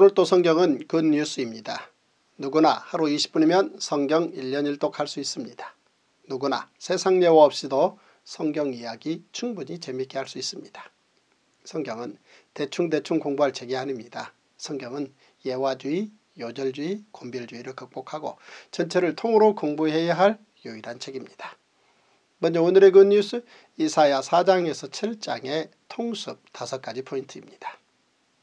오늘 또 성경은 굿뉴스입니다. 누구나 하루 20분이면 성경 1년 1독 할 수 있습니다. 누구나 세상 예화 없이도 성경 이야기 충분히 재밌게 할 수 있습니다. 성경은 대충대충 공부할 책이 아닙니다. 성경은 예화주의, 요절주의, 곤별주의를 극복하고 전체를 통으로 공부해야 할 유일한 책입니다. 먼저 오늘의 굿뉴스 이사야 4장에서 7장의 통습 5가지 포인트입니다.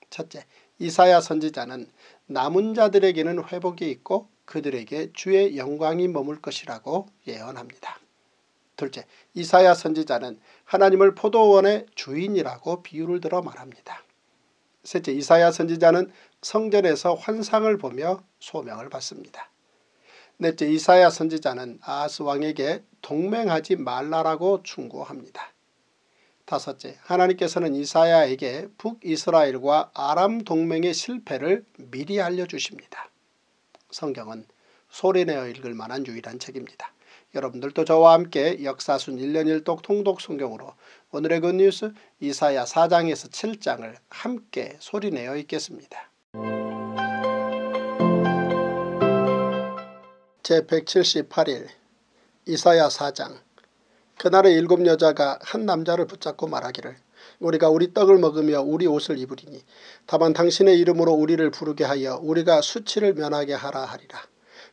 첫째, 이사야 선지자는 남은 자들에게는 회복이 있고 그들에게 주의 영광이 머물 것이라고 예언합니다. 둘째, 이사야 선지자는 하나님을 포도원의 주인이라고 비유를 들어 말합니다. 셋째, 이사야 선지자는 성전에서 환상을 보며 소명을 받습니다. 넷째, 이사야 선지자는 아스 왕에게 동맹하지 말라라고 충고합니다. 다섯째, 하나님께서는 이사야에게 북이스라엘과 아람 동맹의 실패를 미리 알려주십니다. 성경은 소리내어 읽을 만한 유일한 책입니다. 여러분들도 저와 함께 역사순 1년 1독 통독 성경으로 오늘의 굿뉴스 이사야 4장에서 7장을 함께 소리내어 읽겠습니다. 제178일 이사야 4장 그날의 일곱 여자가 한 남자를 붙잡고 말하기를 우리가 우리 떡을 먹으며 우리 옷을 입으리니 다만 당신의 이름으로 우리를 부르게 하여 우리가 수치를 면하게 하라 하리라.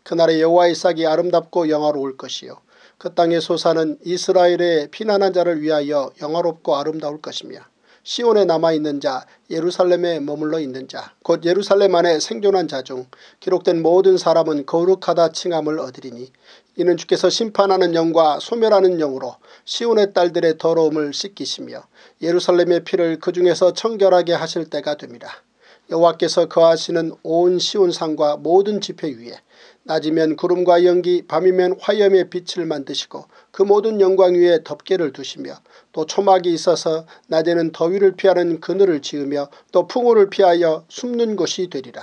그날의 여호와의 싹이 아름답고 영화로울 것이요 그 땅의 소사는 이스라엘의 피난한 자를 위하여 영화롭고 아름다울 것이며 시온에 남아있는 자 예루살렘에 머물러 있는 자 곧 예루살렘 안에 생존한 자 중 기록된 모든 사람은 거룩하다 칭함을 얻으리니 이는 주께서 심판하는 영과 소멸하는 영으로 시온의 딸들의 더러움을 씻기시며 예루살렘의 피를 그 중에서 청결하게 하실 때가 됩니다. 여호와께서 거하시는 온 시온산과 모든 지표 위에 낮이면 구름과 연기 밤이면 화염의 빛을 만드시고 그 모든 영광 위에 덮개를 두시며 또 초막이 있어서 낮에는 더위를 피하는 그늘을 지으며 또 풍우를 피하여 숨는 곳이 되리라.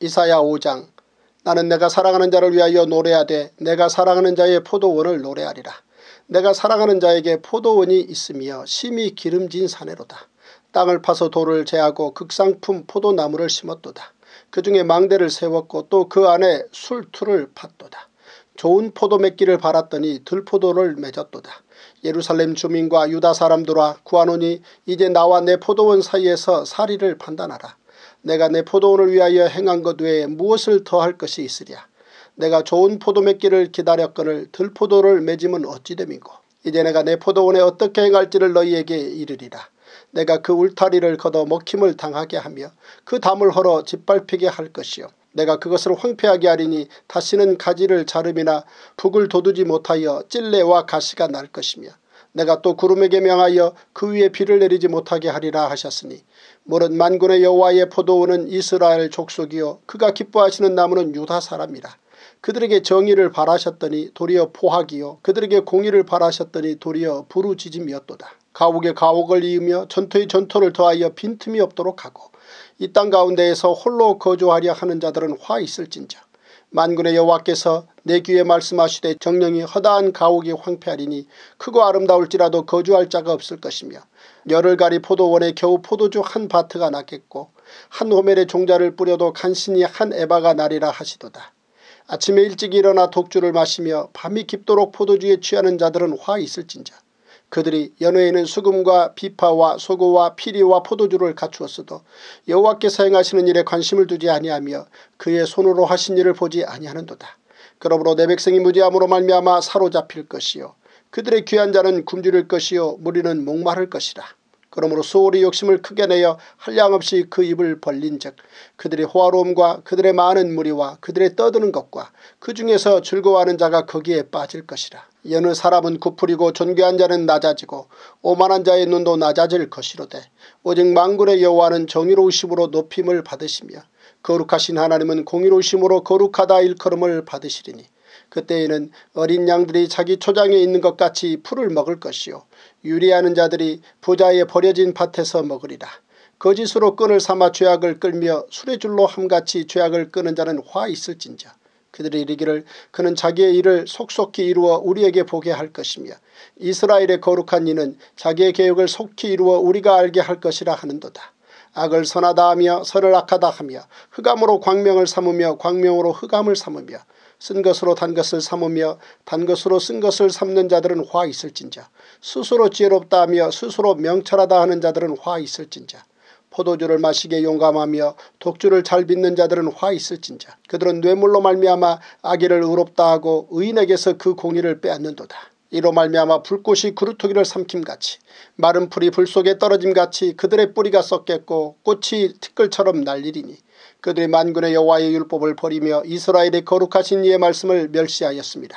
이사야 5장 나는 내가 사랑하는 자를 위하여 노래하되 내가 사랑하는 자의 포도원을 노래하리라. 내가 사랑하는 자에게 포도원이 있으며 심히 기름진 사내로다. 땅을 파서 돌을 제하고 극상품 포도나무를 심었도다. 그 중에 망대를 세웠고 또 그 안에 술투를 팠도다. 좋은 포도 맺기를 바랐더니 들포도를 맺었도다. 예루살렘 주민과 유다 사람들아 구하노니 이제 나와 내 포도원 사이에서 사리를 판단하라. 내가 내 포도원을 위하여 행한 것 외에 무엇을 더할 것이 있으랴. 내가 좋은 포도 맺기를 기다렸거늘 들포도를 맺으면 어찌 됨이고 이제 내가 내 포도원에 어떻게 행할지를 너희에게 이르리라. 내가 그 울타리를 걷어 먹힘을 당하게 하며 그 담을 헐어 짓밟히게 할 것이요. 내가 그것을 황폐하게 하리니 다시는 가지를 자름이나 북을 돋우지 못하여 찔레와 가시가 날 것이며 내가 또 구름에게 명하여 그 위에 비를 내리지 못하게 하리라 하셨으니 물은 만군의 여호와의 포도원은 이스라엘 족속이요 그가 기뻐하시는 나무는 유다 사람이라. 그들에게 정의를 바라셨더니 도리어 포악이요 그들에게 공의를 바라셨더니 도리어 부르짖음이었도다. 가옥에 가옥을 이으며 전토에 전토를 더하여 빈틈이 없도록 하고 이 땅 가운데에서 홀로 거주하려 하는 자들은 화 있을진저 만군의 여호와께서 내 귀에 말씀하시되 정령이 허다한 가옥이 황폐하리니 크고 아름다울지라도 거주할 자가 없을 것이며 열흘 가리 포도원에 겨우 포도주 한 바트가 났겠고 한 호멜의 종자를 뿌려도 간신히 한 에바가 나리라 하시도다. 아침에 일찍 일어나 독주를 마시며 밤이 깊도록 포도주에 취하는 자들은 화 있을진자. 그들이 연회에는 수금과 비파와 소고와 피리와 포도주를 갖추었어도 여호와께서 행하시는 일에 관심을 두지 아니하며 그의 손으로 하신 일을 보지 아니하는도다. 그러므로 내 백성이 무지함으로 말미암아 사로잡힐 것이요 그들의 귀한 자는 굶주릴 것이요 무리는 목마를 것이라. 그러므로 소홀히 욕심을 크게 내어 한량없이 그 입을 벌린 즉 그들의 호화로움과 그들의 많은 무리와 그들의 떠드는 것과 그 중에서 즐거워하는 자가 거기에 빠질 것이라. 여느 사람은 구풀이고 존귀한 자는 낮아지고 오만한 자의 눈도 낮아질 것이로되 오직 망군의 여호와는 정의로우심으로 높임을 받으시며 거룩하신 하나님은 공의로우심으로 거룩하다 일컬음을 받으시리니 그때에는 어린 양들이 자기 초장에 있는 것 같이 풀을 먹을 것이요 유리하는 자들이 부자의 버려진 밭에서 먹으리라. 거짓으로 끈을 삼아 죄악을 끌며 수레줄로 함같이 죄악을 끄는 자는 화 있을진자. 그들이 이르기를 그는 자기의 일을 속속히 이루어 우리에게 보게 할 것이며 이스라엘의 거룩한 이는 자기의 계획을 속히 이루어 우리가 알게 할 것이라 하는도다. 악을 선하다 하며 선을 악하다 하며 흑암으로 광명을 삼으며 광명으로 흑암을 삼으며 쓴 것으로 단 것을 삼으며 단 것으로 쓴 것을 삼는 자들은 화 있을진자 스스로 지혜롭다 하며 스스로 명철하다 하는 자들은 화 있을진자 포도주를 마시게 용감하며 독주를 잘 빚는 자들은 화 있을진자 그들은 뇌물로 말미암아 악의를 의롭다 하고 의인에게서 그 공의를 빼앗는도다. 이로 말미암아 불꽃이 그루터기를 삼킴같이 마른 풀이 불 속에 떨어짐같이 그들의 뿌리가 썩겠고 꽃이 티끌처럼 날리리니 그들이 만군의 여호와의 율법을 버리며 이스라엘의 거룩하신 이의 말씀을 멸시하였습니다.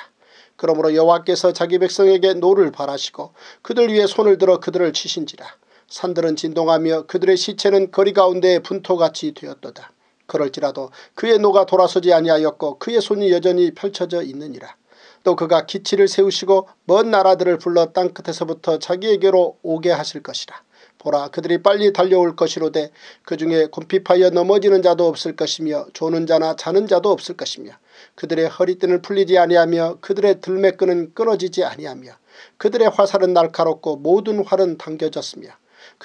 그러므로 여호와께서 자기 백성에게 노를 발하시고 그들 위에 손을 들어 그들을 치신지라. 산들은 진동하며 그들의 시체는 거리 가운데 분토같이 되었도다. 그럴지라도 그의 노가 돌아서지 아니하였고 그의 손이 여전히 펼쳐져 있느니라. 또 그가 기치를 세우시고 먼 나라들을 불러 땅끝에서부터 자기에게로 오게 하실 것이라. 보라 그들이 빨리 달려올 것이로되 그 중에 곰핍하여 넘어지는 자도 없을 것이며 조는 자나 자는 자도 없을 것이며 그들의 허리띠는 풀리지 아니하며 그들의 들매끈은 끊어지지 아니하며 그들의 화살은 날카롭고 모든 활은 당겨졌으며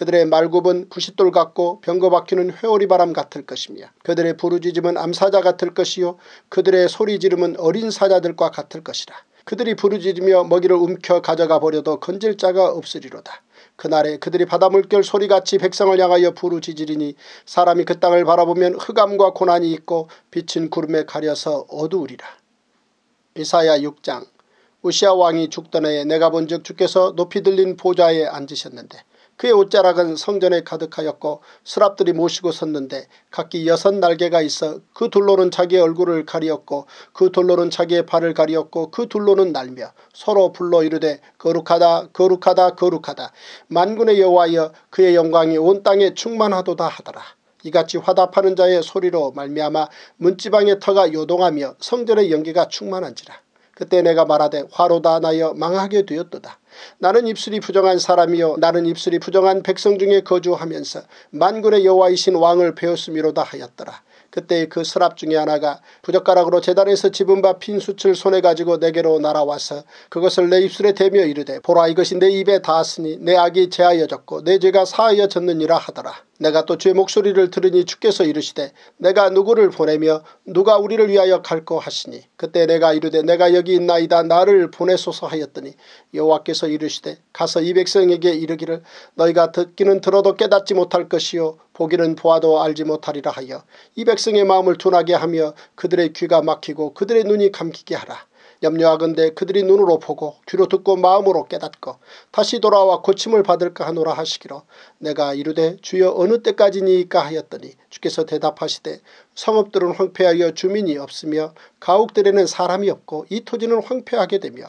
그들의 말굽은 부싯돌 같고 병거 박히는 회오리 바람 같을 것이며 그들의 부르짖음은 암사자 같을 것이요 그들의 소리지름은 어린 사자들과 같을 것이라. 그들이 부르짖으며 먹이를 움켜 가져가 버려도 건질 자가 없으리로다. 그날에 그들이 바다물결 소리같이 백성을 향하여 부르짖으리니 사람이 그 땅을 바라보면 흑암과 고난이 있고 빛은 구름에 가려서 어두우리라. 이사야 6장 우시아 왕이 죽던 해에 내가 본즉 주께서 높이 들린 보좌에 앉으셨는데 그의 옷자락은 성전에 가득하였고 스랍들이 모시고 섰는데 각기 여섯 날개가 있어 그 둘로는 자기의 얼굴을 가리었고 그 둘로는 자기의 발을 가리었고 그 둘로는 날며 서로 불러 이르되 거룩하다 거룩하다 거룩하다 만군의 여호와여 그의 영광이 온 땅에 충만하도다 하더라. 이같이 화답하는 자의 소리로 말미암아 문지방의 터가 요동하며 성전의 연기가 충만한지라. 그때 내가 말하되 화로다 나여 망하게 되었도다. 나는 입술이 부정한 사람이요 나는 입술이 부정한 백성 중에 거주하면서 만군의 여호와이신 왕을 배웠음이로다 하였더라. 그때 그 서랍 중에 하나가 부젓가락으로 재단에서 집은 바 핀 숯을 손에 가지고 내게로 날아와서 그것을 내 입술에 대며 이르되 보라 이것이 내 입에 닿았으니 내 악이 제하여졌고 내 죄가 사하여졌느니라 하더라. 내가 또 주의 목소리를 들으니 주께서 이르시되 내가 누구를 보내며 누가 우리를 위하여 갈고 하시니 그때 내가 이르되 내가 여기 있나이다 나를 보내소서 하였더니 여호와께서 이르시되 가서 이 백성에게 이르기를 너희가 듣기는 들어도 깨닫지 못할 것이요 보기는 보아도 알지 못하리라 하여 이 백성의 마음을 둔하게 하며 그들의 귀가 막히고 그들의 눈이 감기게 하라. 염려하건대 그들이 눈으로 보고 귀로 듣고 마음으로 깨닫고 다시 돌아와 고침을 받을까 하노라 하시기로 내가 이르되 주여 어느 때까지니까 하였더니 주께서 대답하시되 성읍들은 황폐하여 주민이 없으며 가옥들에는 사람이 없고 이 토지는 황폐하게 되며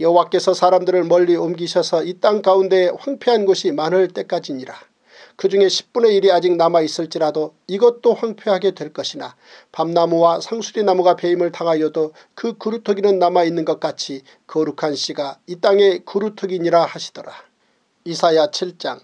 여호와께서 사람들을 멀리 옮기셔서 이 땅 가운데 황폐한 곳이 많을 때까지니라. 그 중에 10분의 1이 아직 남아있을지라도 이것도 황폐하게 될 것이나 밤나무와 상수리나무가 배임을 당하여도 그 그루터기는 남아있는 것 같이 거룩한 씨가 이 땅의 그루터기니라 하시더라. 이사야 7장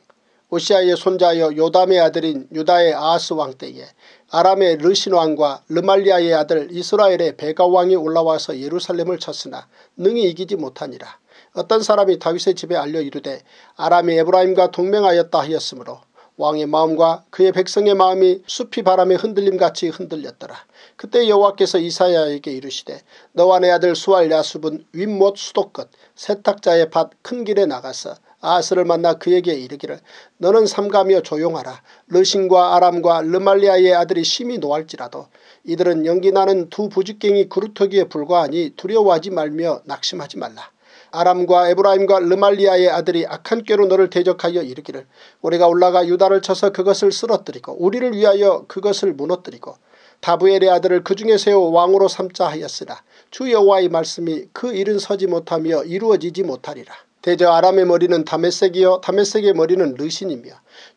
오시아의 손자여 요담의 아들인 유다의 아하스 왕 때에 아람의 르신 왕과 르말리아의 아들 이스라엘의 베가 왕이 올라와서 예루살렘을 쳤으나 능히 이기지 못하니라. 어떤 사람이 다윗의 집에 알려 이르되 아람이 에브라임과 동맹하였다 하였으므로 왕의 마음과 그의 백성의 마음이 숲이 바람에 흔들림같이 흔들렸더라. 그때 여호와께서 이사야에게 이르시되 너와 내 아들 수알 야숲은 윗못 수도끝 세탁자의 밭 큰 길에 나가서 아스를 만나 그에게 이르기를 너는 삼가며 조용하라. 르신과 아람과 르말리아의 아들이 심히 노할지라도 이들은 연기나는 두 부직갱이 그루터기에 불과하니 두려워하지 말며 낙심하지 말라. 아람과 에브라임과 르말리아의 아들이 악한 꾀로 너를 대적하여 이르기를 우리가 올라가 유다를 쳐서 그것을 쓰러뜨리고 우리를 위하여 그것을 무너뜨리고 다부엘의 아들을 그 중에 세워 왕으로 삼자 하였으나 주 여호와의 말씀이 그 일은 서지 못하며 이루어지지 못하리라. 대저 아람의 머리는 다메섹이요 다메섹의 머리는 르신이며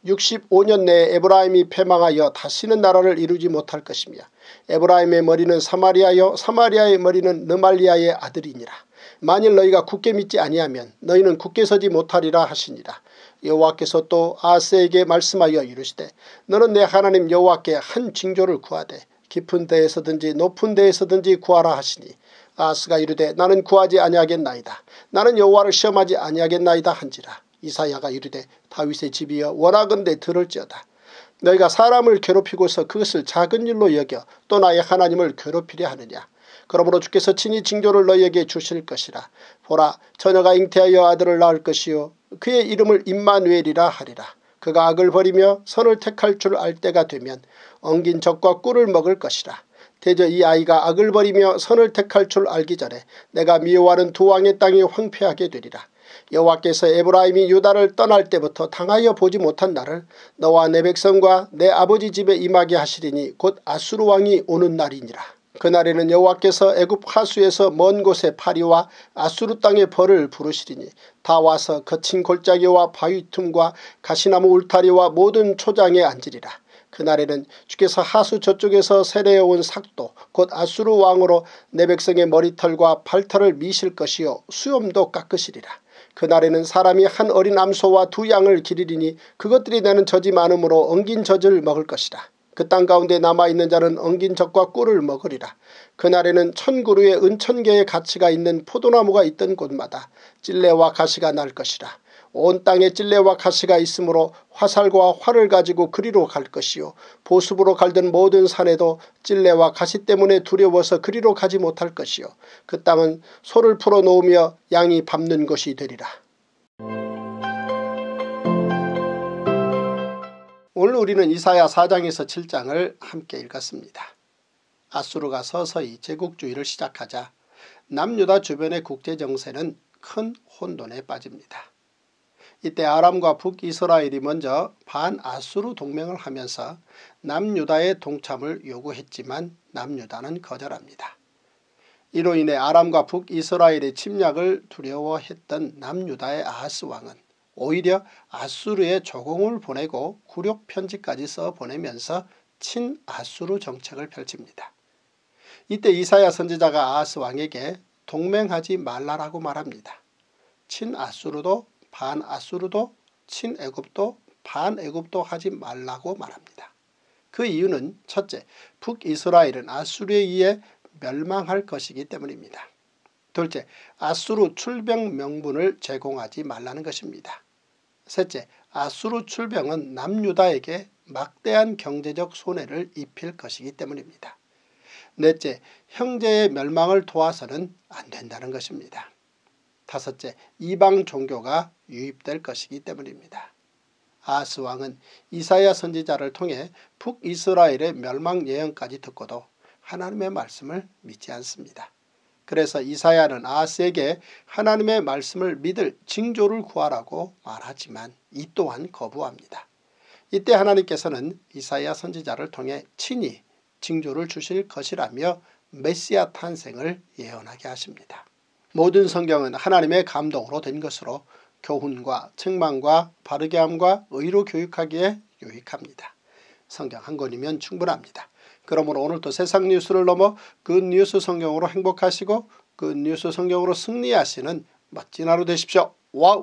65년 내에 에브라임이 패망하여 다시는 나라를 이루지 못할 것이며 에브라임의 머리는 사마리아요 사마리아의 머리는 느말리아의 아들이니라. 만일 너희가 굳게 믿지 아니하면 너희는 굳게 서지 못하리라 하시니라. 여호와께서 또 아스에게 말씀하여 이르시되 너는 내 하나님 여호와께 한 징조를 구하되 깊은 데에서든지 높은 데에서든지 구하라 하시니 아스가 이르되 나는 구하지 아니하겠나이다. 나는 여호와를 시험하지 아니하겠나이다 한지라. 이사야가 이르되 다윗의 집이여 원하건대 들을지어다. 너희가 사람을 괴롭히고서 그것을 작은 일로 여겨 또 나의 하나님을 괴롭히려 하느냐. 그러므로 주께서 친히 징조를 너희에게 주실 것이라. 보라 처녀가 잉태하여 아들을 낳을 것이요 그의 이름을 임마누엘이라 하리라. 그가 악을 버리며 선을 택할 줄 알 때가 되면 엉긴 적과 꿀을 먹을 것이라. 대저 이 아이가 악을 버리며 선을 택할 줄 알기 전에 내가 미워하는 두 왕의 땅이 황폐하게 되리라. 여호와께서 에브라임이 유다를 떠날 때부터 당하여 보지 못한 나를 너와 내 백성과 내 아버지 집에 임하게 하시리니 곧 아수르 왕이 오는 날이니라. 그날에는 여호와께서 애굽 하수에서 먼 곳에 파리와 아수르 땅의 벌을 부르시리니 다 와서 거친 골짜기와 바위 틈과 가시나무 울타리와 모든 초장에 앉으리라. 그날에는 주께서 하수 저쪽에서 세례해온 삭도 곧 아수르 왕으로 내 백성의 머리털과 팔털을 미실 것이요 수염도 깎으시리라. 그날에는 사람이 한 어린 암소와 두 양을 기르리니 그것들이 내는 젖이 많으므로 엉긴 젖을 먹을 것이라. 그 땅 가운데 남아있는 자는 엉긴 젖과 꿀을 먹으리라. 그날에는 천그루의 은천개의 가치가 있는 포도나무가 있던 곳마다 찔레와 가시가 날 것이라. 온 땅에 찔레와 가시가 있으므로 화살과 활을 가지고 그리로 갈 것이요 보습으로 갈던 모든 산에도 찔레와 가시 때문에 두려워서 그리로 가지 못할 것이요 그 땅은 소를 풀어놓으며 양이 밟는 것이 되리라. 오늘 우리는 이사야 4장에서 7장을 함께 읽었습니다. 아수르가 서서히 제국주의를 시작하자 남유다 주변의 국제정세는 큰 혼돈에 빠집니다. 이때 아람과 북이스라엘이 먼저 반아수르 동맹을 하면서 남유다의 동참을 요구했지만 남유다는 거절합니다. 이로 인해 아람과 북이스라엘의 침략을 두려워했던 남유다의 아하스 왕은 오히려 아수르에 조공을 보내고 굴욕 편지까지 써 보내면서 친아수르 정책을 펼칩니다. 이때 이사야 선지자가 아하스 왕에게 동맹하지 말라라고 말합니다. 친아수르도 반아수르도 친애굽도 반애굽도 하지 말라고 말합니다. 그 이유는 첫째 북이스라엘은 아수르에 의해 멸망할 것이기 때문입니다. 둘째 아수르 출병 명분을 제공하지 말라는 것입니다. 셋째 아수르 출병은 남유다에게 막대한 경제적 손해를 입힐 것이기 때문입니다. 넷째 형제의 멸망을 도와서는 안 된다는 것입니다. 다섯째 이방 종교가 유입될 것이기 때문입니다. 아스 왕은 이사야 선지자를 통해 북이스라엘의 멸망 예언까지 듣고도 하나님의 말씀을 믿지 않습니다. 그래서 이사야는 아스에게 하나님의 말씀을 믿을 징조를 구하라고 말하지만 이 또한 거부합니다. 이때 하나님께서는 이사야 선지자를 통해 친히 징조를 주실 것이라며 메시아 탄생을 예언하게 하십니다. 모든 성경은 하나님의 감동으로 된 것으로 교훈과 책망과 바르게 함과 의로 교육하기에 유익합니다. 성경 한 권이면 충분합니다. 그러므로 오늘도 세상 뉴스를 넘어 good news 성경으로 행복하시고 good news 성경으로 승리하시는 멋진 하루 되십시오. Wow!